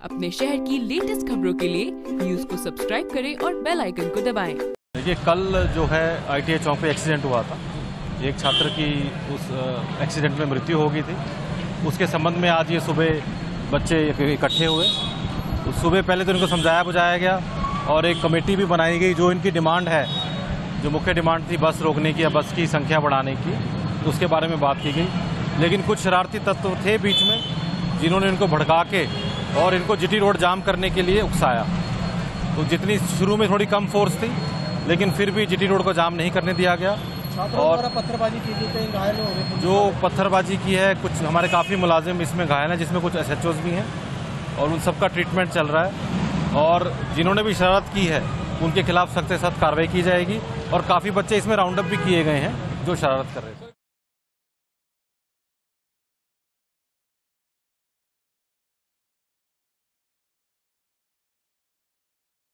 अपने शहर की लेटेस्ट खबरों के लिए न्यूज़ को सब्सक्राइब करें और बेल आइकन को दबाएँ। देखिए, कल जो है आई चौक पे एक्सीडेंट हुआ था। एक छात्र की उस एक्सीडेंट में मृत्यु हो गई थी। उसके संबंध में आज ये सुबह बच्चे इकट्ठे हुए। तो सुबह पहले तो इनको समझाया बुझाया गया और एक कमेटी भी बनाई गई जो इनकी डिमांड है। जो मुख्य डिमांड थी बस रोकने की या बस की संख्या बढ़ाने की तो उसके बारे में बात की गई। लेकिन कुछ शरारती तत्व थे बीच में जिन्होंने इनको भड़का के और इनको जीटी रोड जाम करने के लिए उकसाया। तो जितनी शुरू में थोड़ी कम फोर्स थी लेकिन फिर भी जीटी रोड को जाम नहीं करने दिया गया। और पत्थरबाजी की कहीं घायल हो गए? जो पत्थरबाजी की है कुछ हमारे काफ़ी मुलाजिम इसमें घायल हैं जिसमें कुछ एस भी हैं और उन सबका ट्रीटमेंट चल रहा है। और जिन्होंने भी शरारत की है उनके खिलाफ सख्त से सख्त कार्रवाई की जाएगी और काफ़ी बच्चे इसमें राउंड अप भी किए गए हैं जो शरारत कर रहे थे।